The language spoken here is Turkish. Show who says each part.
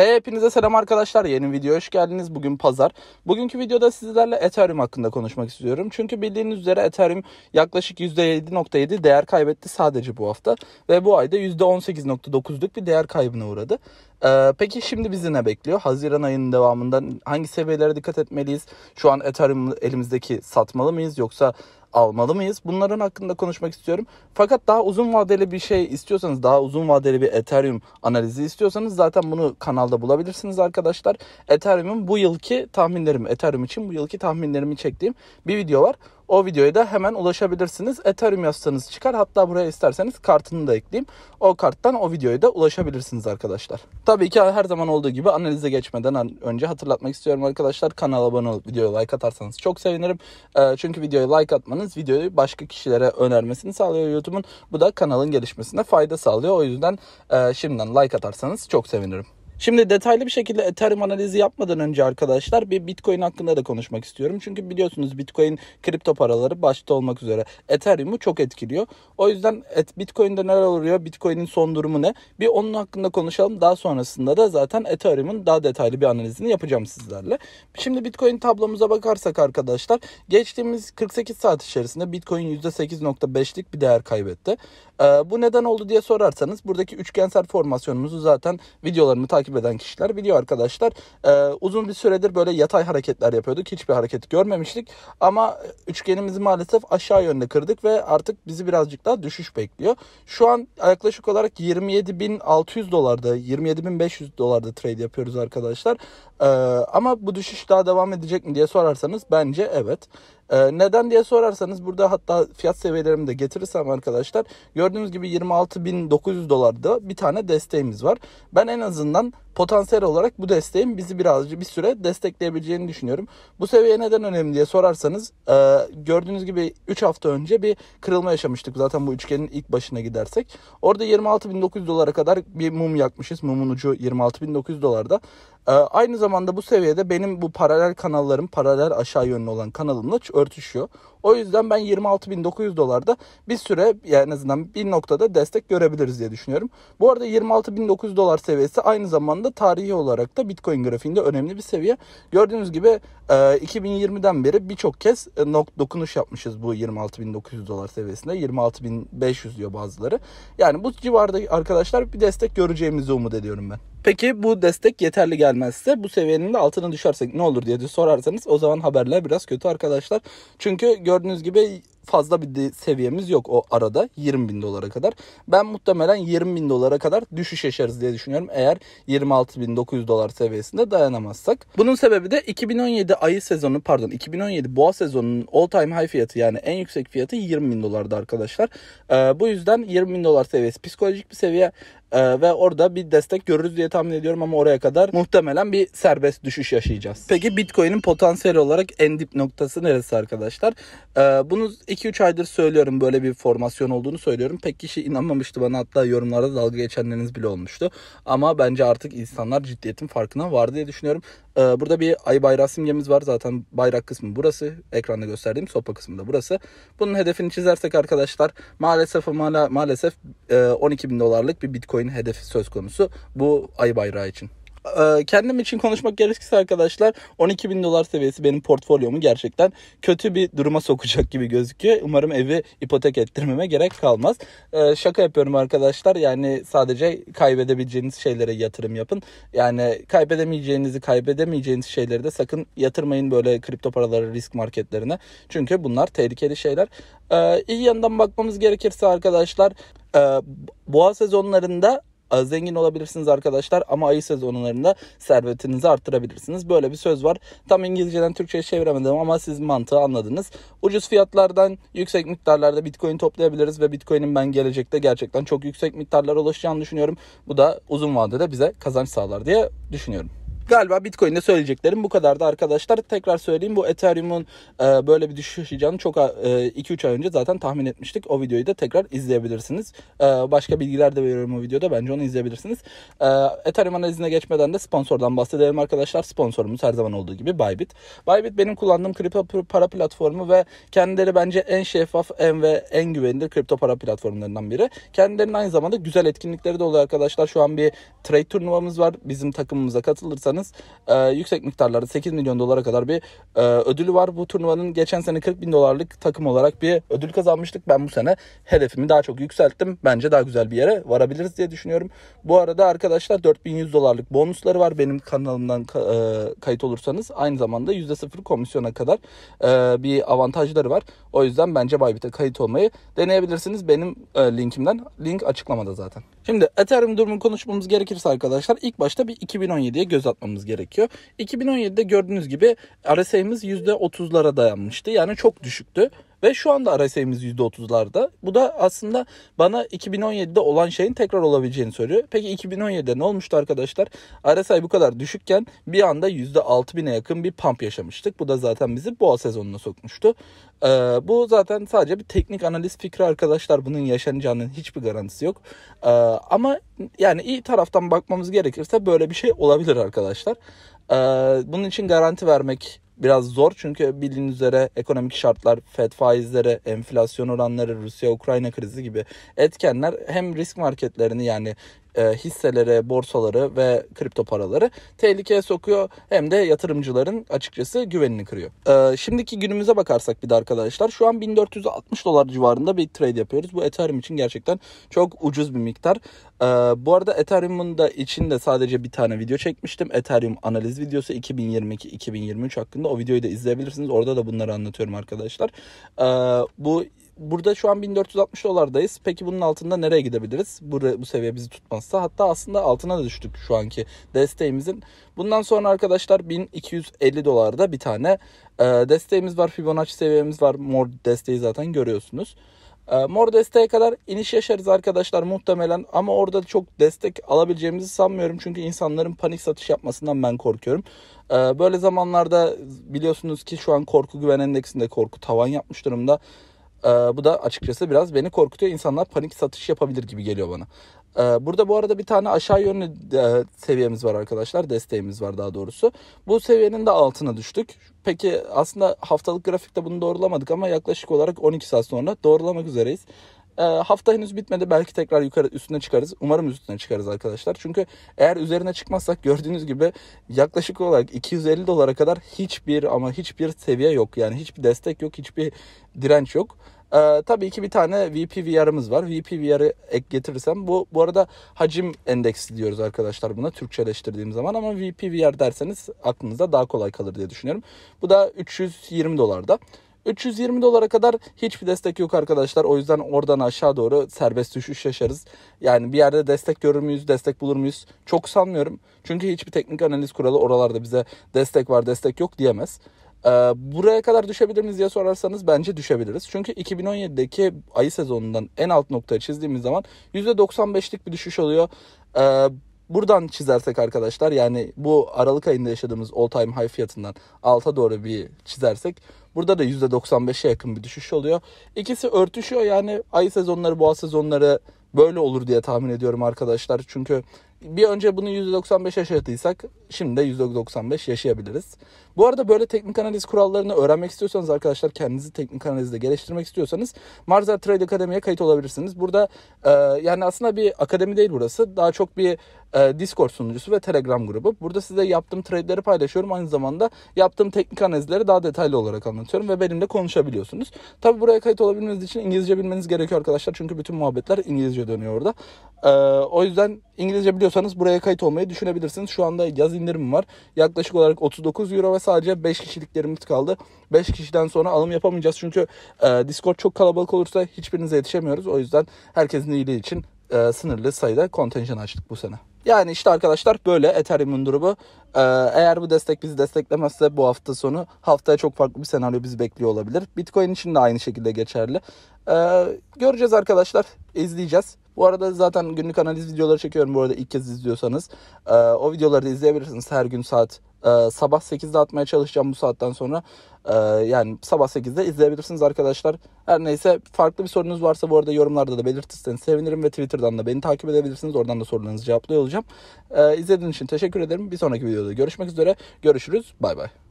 Speaker 1: Hey hepinize selam arkadaşlar. Yeni videoya hoş geldiniz. Bugün pazar. Bugünkü videoda sizlerle Ethereum hakkında konuşmak istiyorum. Çünkü bildiğiniz üzere Ethereum yaklaşık %7.7 değer kaybetti sadece bu hafta. Ve bu ayda %18.9'luk bir değer kaybına uğradı. Ee, peki şimdi bizi ne bekliyor? Haziran ayının devamında hangi seviyelere dikkat etmeliyiz? Şu an Ethereum elimizdeki satmalı mıyız yoksa almalı mıyız? Bunların hakkında konuşmak istiyorum. Fakat daha uzun vadeli bir şey istiyorsanız, daha uzun vadeli bir Ethereum analizi istiyorsanız zaten bunu kanalda bulabilirsiniz arkadaşlar. Ethereum'un bu yılki tahminlerim, Ethereum için bu yılki tahminlerimi çektiğim bir video var. O videoya da hemen ulaşabilirsiniz. Ethereum yazsanız çıkar. Hatta buraya isterseniz kartını da ekleyeyim. O karttan o videoya da ulaşabilirsiniz arkadaşlar. Tabii ki her zaman olduğu gibi analize geçmeden önce hatırlatmak istiyorum arkadaşlar. Kanala abone olup videoya like atarsanız çok sevinirim. Ee, çünkü videoya like atmanız videoyu başka kişilere önermesini sağlıyor YouTube'un. Bu da kanalın gelişmesine fayda sağlıyor. O yüzden e, şimdiden like atarsanız çok sevinirim. Şimdi detaylı bir şekilde Ethereum analizi yapmadan önce arkadaşlar bir Bitcoin hakkında da konuşmak istiyorum. Çünkü biliyorsunuz Bitcoin kripto paraları başta olmak üzere Ethereum'u çok etkiliyor. O yüzden et, Bitcoin'de neler oluyor, Bitcoin'in son durumu ne? Bir onun hakkında konuşalım. Daha sonrasında da zaten Ethereum'un daha detaylı bir analizini yapacağım sizlerle. Şimdi Bitcoin tablomuza bakarsak arkadaşlar geçtiğimiz 48 saat içerisinde Bitcoin %8.5'lik bir değer kaybetti. Ee, bu neden oldu diye sorarsanız buradaki üçgensel formasyonumuzu zaten videolarımı takip eden kişiler biliyor arkadaşlar. Ee, uzun bir süredir böyle yatay hareketler yapıyorduk. Hiçbir hareket görmemiştik. Ama üçgenimizi maalesef aşağı yönde kırdık ve artık bizi birazcık daha düşüş bekliyor. Şu an yaklaşık olarak 27.600 dolarda, 27.500 dolarda trade yapıyoruz arkadaşlar. Ee, ama bu düşüş daha devam edecek mi diye sorarsanız bence evet. Ee, neden diye sorarsanız burada hatta fiyat seviyelerimi de getirirsem arkadaşlar gördüğünüz gibi 26.900 dolarda bir tane desteğimiz var. Ben en azından potansiyel olarak bu desteğin bizi birazcık bir süre destekleyebileceğini düşünüyorum. Bu seviye neden önemli diye sorarsanız e, gördüğünüz gibi 3 hafta önce bir kırılma yaşamıştık zaten bu üçgenin ilk başına gidersek. Orada 26.900 dolara kadar bir mum yakmışız. Mumun ucu 26.900 dolarda. E, aynı zamanda bu seviyede benim bu paralel kanallarım paralel aşağı yönlü olan kanalımla örtüşüyor. O yüzden ben 26.900 dolarda bir süre yani en azından bir noktada destek görebiliriz diye düşünüyorum. Bu arada 26.900 dolar seviyesi aynı zamanda tarihi olarak da Bitcoin grafiğinde önemli bir seviye. Gördüğünüz gibi 2020'den beri birçok kez e, dokunuş yapmışız bu 26.900 dolar seviyesinde. 26.500 diyor bazıları. Yani bu civarda arkadaşlar bir destek göreceğimizi umut ediyorum ben. Peki bu destek yeterli gelmezse bu seviyenin de altına düşersek ne olur diye sorarsanız o zaman haberler biraz kötü arkadaşlar. Çünkü gördüğünüz gibi fazla bir seviyemiz yok o arada 20 bin dolara kadar. Ben muhtemelen 20 bin dolara kadar düşüş yaşarız diye düşünüyorum eğer 26 bin 900 dolar seviyesinde dayanamazsak. Bunun sebebi de 2017 ayı sezonu pardon 2017 boğa sezonunun all time high fiyatı yani en yüksek fiyatı 20 bin dolardı arkadaşlar. Ee, bu yüzden 20 bin dolar seviyesi psikolojik bir seviye ee, ve orada bir destek görürüz diye tahmin ediyorum ama oraya kadar muhtemelen bir serbest düşüş yaşayacağız. Peki Bitcoin'in potansiyel olarak en dip noktası neresi arkadaşlar? Ee, bunu 2-3 aydır söylüyorum böyle bir formasyon olduğunu söylüyorum. Pek kişi inanmamıştı bana hatta yorumlarda dalga geçenleriniz bile olmuştu. Ama bence artık insanlar ciddiyetin farkına var diye düşünüyorum. Ee, burada bir ay bayrağı simgemiz var zaten bayrak kısmı burası. Ekranda gösterdiğim sopa kısmı da burası. Bunun hedefini çizersek arkadaşlar maalesef ama maalesef 12 e, bin dolarlık bir Bitcoin hedefi söz konusu bu ay bayrağı için. Ee, kendim için konuşmak gerekirse arkadaşlar 12 bin dolar seviyesi benim portfolyomu gerçekten kötü bir duruma sokacak gibi gözüküyor. Umarım evi ipotek ettirmeme gerek kalmaz. Ee, şaka yapıyorum arkadaşlar yani sadece kaybedebileceğiniz şeylere yatırım yapın. Yani kaybedemeyeceğinizi kaybedemeyeceğiniz şeyleri de sakın yatırmayın böyle kripto paraları risk marketlerine. Çünkü bunlar tehlikeli şeyler. Ee, iyi yandan bakmamız gerekirse arkadaşlar e, boğa sezonlarında zengin olabilirsiniz arkadaşlar ama ayı sezonlarında servetinizi arttırabilirsiniz. Böyle bir söz var. Tam İngilizceden Türkçe'ye çeviremedim ama siz mantığı anladınız. Ucuz fiyatlardan yüksek miktarlarda Bitcoin toplayabiliriz ve Bitcoin'in ben gelecekte gerçekten çok yüksek miktarlara ulaşacağını düşünüyorum. Bu da uzun vadede bize kazanç sağlar diye düşünüyorum. Galiba Bitcoin'de söyleyeceklerim bu kadardı arkadaşlar. Tekrar söyleyeyim bu Ethereum'un e, böyle bir düşüş yaşayacağını çok e, 2-3 ay önce zaten tahmin etmiştik. O videoyu da tekrar izleyebilirsiniz. E, başka bilgiler de veriyorum o videoda. Bence onu izleyebilirsiniz. E, Ethereum analizine geçmeden de sponsordan bahsedelim arkadaşlar. Sponsorumuz her zaman olduğu gibi Bybit. Bybit benim kullandığım kripto para platformu ve kendileri bence en şeffaf en ve en güvenilir kripto para platformlarından biri. Kendilerinin aynı zamanda güzel etkinlikleri de oluyor arkadaşlar. Şu an bir trade turnuvamız var. Bizim takımımıza katılırsanız e, yüksek miktarlarda 8 milyon dolara kadar bir e, ödülü var. Bu turnuvanın geçen sene 40 bin dolarlık takım olarak bir ödül kazanmıştık. Ben bu sene hedefimi daha çok yükselttim. Bence daha güzel bir yere varabiliriz diye düşünüyorum. Bu arada arkadaşlar 4100 dolarlık bonusları var benim kanalımdan e, kayıt olursanız. Aynı zamanda %0 komisyona kadar e, bir avantajları var. O yüzden bence Bybit'e kayıt olmayı deneyebilirsiniz. Benim e, linkimden. Link açıklamada zaten. Şimdi Ethereum durumu konuşmamız gerekirse arkadaşlar ilk başta bir 2017'ye göz atmamız gerekiyor. 2017'de gördüğünüz gibi RSI'miz %30'lara dayanmıştı. Yani çok düşüktü. Ve şu anda RSI'miz %30'larda. Bu da aslında bana 2017'de olan şeyin tekrar olabileceğini söylüyor. Peki 2017'de ne olmuştu arkadaşlar? RSI bu kadar düşükken bir anda %6000'e yakın bir pump yaşamıştık. Bu da zaten bizi boğa sezonuna sokmuştu. Ee, bu zaten sadece bir teknik analiz fikri arkadaşlar. Bunun yaşanacağının hiçbir garantisi yok. Ee, ama yani iyi taraftan bakmamız gerekirse böyle bir şey olabilir arkadaşlar. Ee, bunun için garanti vermek biraz zor çünkü bildiğiniz üzere ekonomik şartlar, FED faizleri, enflasyon oranları, Rusya-Ukrayna krizi gibi etkenler hem risk marketlerini yani e, hisseleri, borsaları ve kripto paraları tehlikeye sokuyor hem de yatırımcıların açıkçası güvenini kırıyor. E, şimdiki günümüze bakarsak bir de arkadaşlar şu an 1460 dolar civarında bir trade yapıyoruz. Bu Ethereum için gerçekten çok ucuz bir miktar. E, bu arada Ethereum'un da içinde sadece bir tane video çekmiştim. Ethereum analiz videosu 2022-2023 hakkında. O videoyu da izleyebilirsiniz. Orada da bunları anlatıyorum arkadaşlar. E, bu burada şu an 1460 dolardayız. Peki bunun altında nereye gidebiliriz? Bu, bu seviye bizi tutmazsa. Hatta aslında altına da düştük şu anki desteğimizin. Bundan sonra arkadaşlar 1250 dolarda bir tane e, desteğimiz var. Fibonacci seviyemiz var. Mor desteği zaten görüyorsunuz. E, mor desteğe kadar iniş yaşarız arkadaşlar muhtemelen ama orada çok destek alabileceğimizi sanmıyorum. Çünkü insanların panik satış yapmasından ben korkuyorum. E, böyle zamanlarda biliyorsunuz ki şu an korku güven endeksinde korku tavan yapmış durumda. Ee, bu da açıkçası biraz beni korkutuyor. İnsanlar panik satış yapabilir gibi geliyor bana. Ee, burada bu arada bir tane aşağı yönlü e, seviyemiz var arkadaşlar. Desteğimiz var daha doğrusu. Bu seviyenin de altına düştük. Peki aslında haftalık grafikte bunu doğrulamadık ama yaklaşık olarak 12 saat sonra doğrulamak üzereyiz. E, hafta henüz bitmedi. Belki tekrar yukarı üstüne çıkarız. Umarım üstüne çıkarız arkadaşlar. Çünkü eğer üzerine çıkmazsak gördüğünüz gibi yaklaşık olarak 250 dolara kadar hiçbir ama hiçbir seviye yok. Yani hiçbir destek yok, hiçbir direnç yok. Ee, tabii ki bir tane VPVR'ımız var. VPVR'ı ek getirirsem bu bu arada hacim endeksi diyoruz arkadaşlar buna Türkçeleştirdiğim zaman ama VPVR derseniz aklınızda daha kolay kalır diye düşünüyorum. Bu da 320 dolarda. 320 dolara kadar hiçbir destek yok arkadaşlar. O yüzden oradan aşağı doğru serbest düşüş yaşarız. Yani bir yerde destek görür müyüz, destek bulur muyuz? Çok sanmıyorum. Çünkü hiçbir teknik analiz kuralı oralarda bize destek var, destek yok diyemez. Ee, buraya kadar düşebilir miyiz diye sorarsanız bence düşebiliriz. Çünkü 2017'deki ayı sezonundan en alt noktaya çizdiğimiz zaman %95'lik bir düşüş oluyor. Buradan çizersek arkadaşlar yani bu Aralık ayında yaşadığımız all time high fiyatından alta doğru bir çizersek burada da %95'e yakın bir düşüş oluyor. İkisi örtüşüyor yani ay sezonları boğa sezonları böyle olur diye tahmin ediyorum arkadaşlar. Çünkü bir önce bunu %95 yaşadıysak şimdi de %95 yaşayabiliriz. Bu arada böyle teknik analiz kurallarını öğrenmek istiyorsanız arkadaşlar kendinizi teknik analizde geliştirmek istiyorsanız Marzer Trade Akademi'ye kayıt olabilirsiniz. Burada e, yani aslında bir akademi değil burası. Daha çok bir e, Discord sunucusu ve Telegram grubu. Burada size yaptığım trade'leri paylaşıyorum. Aynı zamanda yaptığım teknik analizleri daha detaylı olarak anlatıyorum ve benimle konuşabiliyorsunuz. Tabi buraya kayıt olabilmeniz için İngilizce bilmeniz gerekiyor arkadaşlar. Çünkü bütün muhabbetler İngilizce dönüyor orada. E, o yüzden İngilizce biliyorsanız buraya kayıt olmayı düşünebilirsiniz. Şu anda yaz indirim var. Yaklaşık olarak 39 euro ve sadece 5 kişiliklerimiz kaldı. 5 kişiden sonra alım yapamayacağız. Çünkü e, Discord çok kalabalık olursa hiçbirinize yetişemiyoruz. O yüzden herkesin iyiliği için e, sınırlı sayıda kontenjan açtık bu sene. Yani işte arkadaşlar böyle Ethereum'un durumu. Ee, eğer bu destek bizi desteklemezse bu hafta sonu haftaya çok farklı bir senaryo bizi bekliyor olabilir. Bitcoin için de aynı şekilde geçerli. Ee, göreceğiz arkadaşlar. izleyeceğiz. Bu arada zaten günlük analiz videoları çekiyorum bu arada ilk kez izliyorsanız. Ee, o videoları da izleyebilirsiniz her gün saat e, sabah 8'de atmaya çalışacağım bu saatten sonra. Ee, yani sabah 8'de izleyebilirsiniz arkadaşlar. Her neyse farklı bir sorunuz varsa bu arada yorumlarda da belirtirseniz sevinirim ve Twitter'dan da beni takip edebilirsiniz. Oradan da sorularınızı cevaplıyor olacağım. Ee, izlediğiniz için teşekkür ederim. Bir sonraki videoda görüşmek üzere. Görüşürüz. Bay bay.